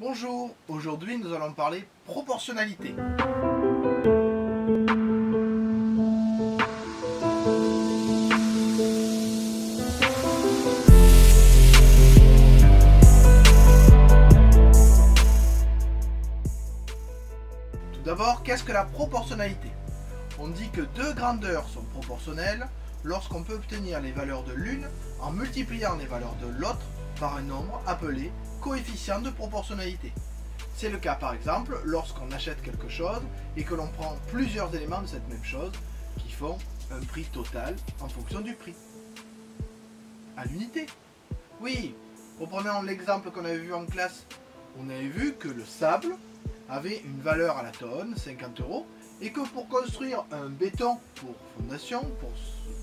Bonjour, aujourd'hui nous allons parler proportionnalité. Tout d'abord, qu'est-ce que la proportionnalité? On dit que deux grandeurs sont proportionnelles lorsqu'on peut obtenir les valeurs de l'une en multipliant les valeurs de l'autre par un nombre appelé coefficient de proportionnalité. C'est le cas par exemple lorsqu'on achète quelque chose et que l'on prend plusieurs éléments de cette même chose qui font un prix total en fonction du prix. À l'unité. Oui, reprenons l'exemple qu'on avait vu en classe. On avait vu que le sable avait une valeur à la tonne, 50 euros, et que pour construire un béton pour fondation,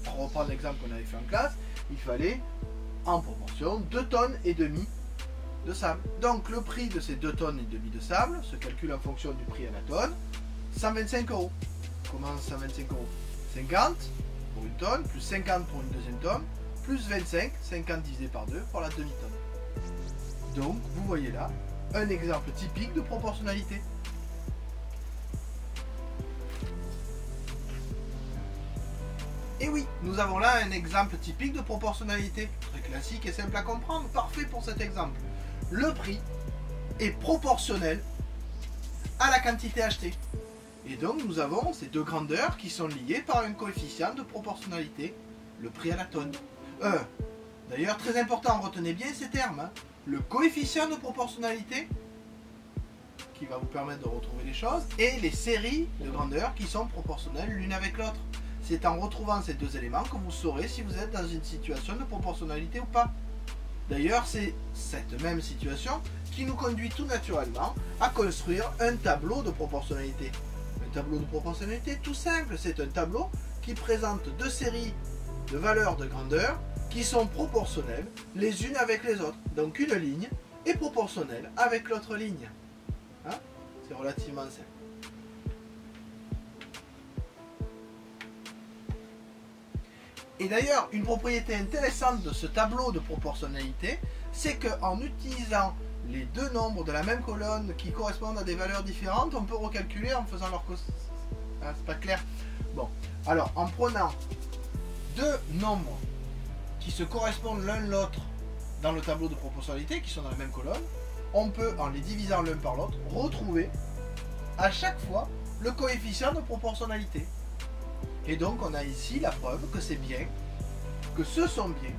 pour reprendre l'exemple qu'on avait fait en classe, il fallait en proportion 2 tonnes et demi de sable. Donc le prix de ces 2 tonnes et demi de sable se calcule en fonction du prix à la tonne, 125 euros. Comment 125 euros? 50 pour une tonne, plus 50 pour une deuxième tonne, plus 25, 50 divisé par 2 pour la demi-tonne. Donc vous voyez là un exemple typique de proportionnalité. Et oui, nous avons là un exemple typique de proportionnalité, très classique et simple à comprendre, parfait pour cet exemple. Le prix est proportionnel à la quantité achetée. Et donc nous avons ces deux grandeurs qui sont liées par un coefficient de proportionnalité, le prix à la tonne. Euh, D'ailleurs, très important, retenez bien ces termes. Hein. Le coefficient de proportionnalité, qui va vous permettre de retrouver les choses, et les séries de grandeurs qui sont proportionnelles l'une avec l'autre. C'est en retrouvant ces deux éléments que vous saurez si vous êtes dans une situation de proportionnalité ou pas. D'ailleurs, c'est cette même situation qui nous conduit tout naturellement à construire un tableau de proportionnalité. Un tableau de proportionnalité tout simple, c'est un tableau qui présente deux séries de valeurs de grandeur qui sont proportionnelles les unes avec les autres. Donc une ligne est proportionnelle avec l'autre ligne. Hein? C'est relativement simple. Et d'ailleurs, une propriété intéressante de ce tableau de proportionnalité, c'est qu'en utilisant les deux nombres de la même colonne qui correspondent à des valeurs différentes, on peut recalculer en faisant leur. Ah, c'est pas clair Bon, alors en prenant deux nombres qui se correspondent l'un l'autre dans le tableau de proportionnalité, qui sont dans la même colonne, on peut, en les divisant l'un par l'autre, retrouver à chaque fois le coefficient de proportionnalité. Et donc on a ici la preuve que c'est bien, que ce sont bien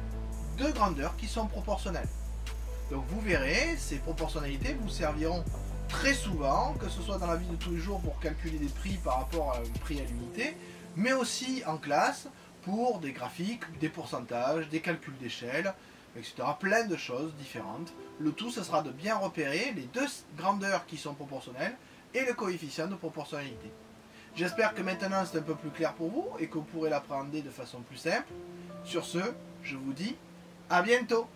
deux grandeurs qui sont proportionnelles. Donc vous verrez, ces proportionnalités vous serviront très souvent, que ce soit dans la vie de tous les jours pour calculer des prix par rapport à un prix à l'unité, mais aussi en classe pour des graphiques, des pourcentages, des calculs d'échelle, etc. Plein de choses différentes. Le tout, ce sera de bien repérer les deux grandeurs qui sont proportionnelles et le coefficient de proportionnalité. J'espère que maintenant c'est un peu plus clair pour vous et que vous pourrez l'appréhender de façon plus simple. Sur ce, je vous dis à bientôt